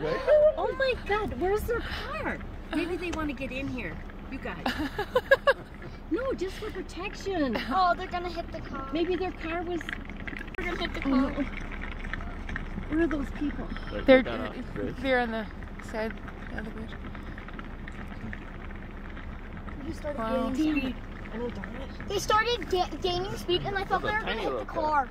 Right? Oh my God, where's their car? Maybe they want to get in here. You guys. no, just for protection. Oh, they're gonna hit the car. Maybe their car was. They're gonna hit the oh, car. no. Where are those people? They're down the they're on the side of the bridge. You started Wow. gaining speed. Oh, darn it. They started ga- gaining speed, and I thought they were gonna hit the car. car.